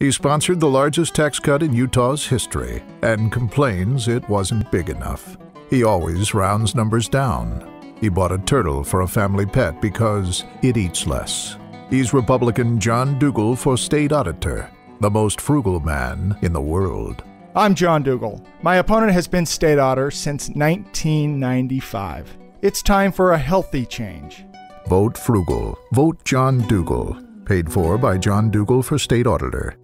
He sponsored the largest tax cut in Utah's history and complains it wasn't big enough. He always rounds numbers down. He bought a turtle for a family pet because it eats less. He's Republican John Dougall for state auditor, the most frugal man in the world. I'm John Dougall. My opponent has been state auditor since 1995. It's time for a healthy change. Vote frugal. Vote John Dougall. Paid for by John Dougall for state auditor.